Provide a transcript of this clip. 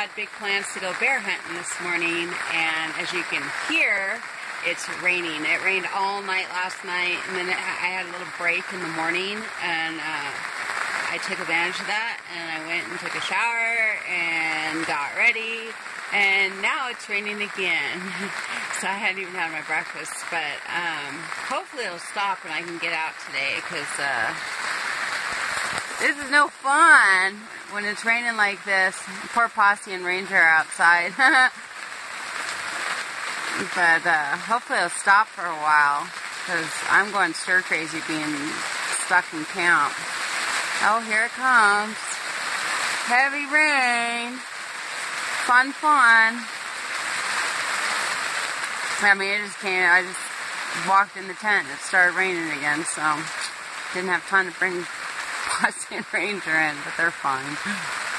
had big plans to go bear hunting this morning, and as you can hear, it's raining. It rained all night last night, and then I had a little break in the morning, and uh, I took advantage of that, and I went and took a shower and got ready, and now it's raining again. so I hadn't even had my breakfast, but um, hopefully it'll stop and I can get out today, because uh, this is no fun when it's raining like this. Poor Posse and Ranger are outside. but uh, hopefully it'll stop for a while because I'm going stir crazy being stuck in camp. Oh, here it comes. Heavy rain. Fun, fun. I mean, it just came, I just walked in the tent. It started raining again, so didn't have time to bring And Ranger in, but they're fine.